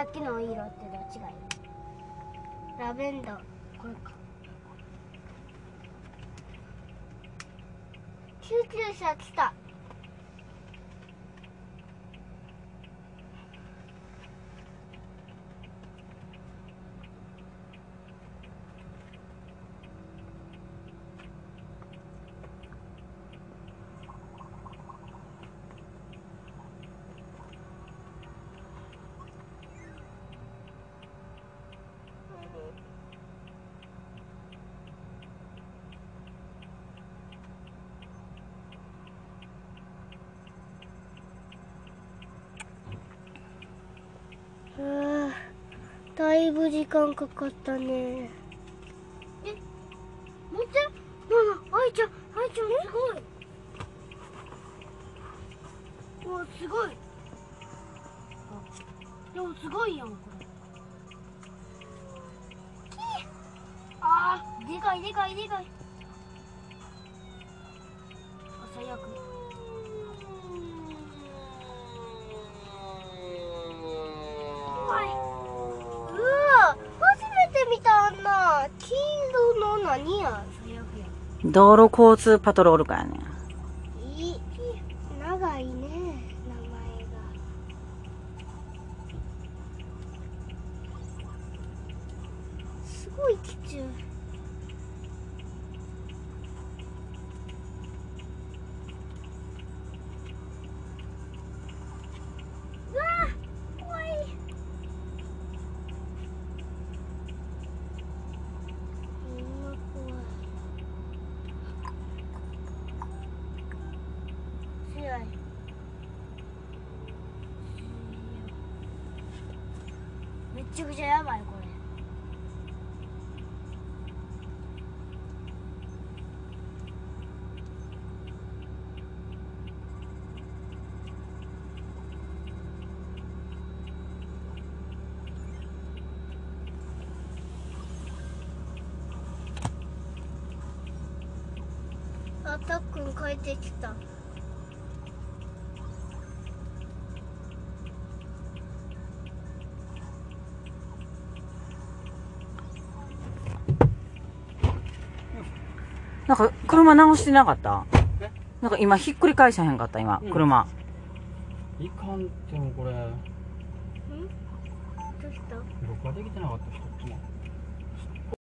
さっきの色ってどっちがいい？ラベンダーこれか。救急車来たうわだいぶ時間かかったね。え？待ってママ愛ちゃん。愛ちゃんすごい。わすごい。あでもすごいやんこれ。あーでかいでかいでかい。あ最悪怖い。道路交通パトロールかやねん。いい長いね名前がすごい貴重うわー怖いうわ怖い強いめっちゃくちゃやばいこれ。あたっくん帰ってきた。なんか車直してなかった？え？なんか今ひっくり返さへんかった今、うん。車。いかんってもこれ。どうした？録画できてなかった人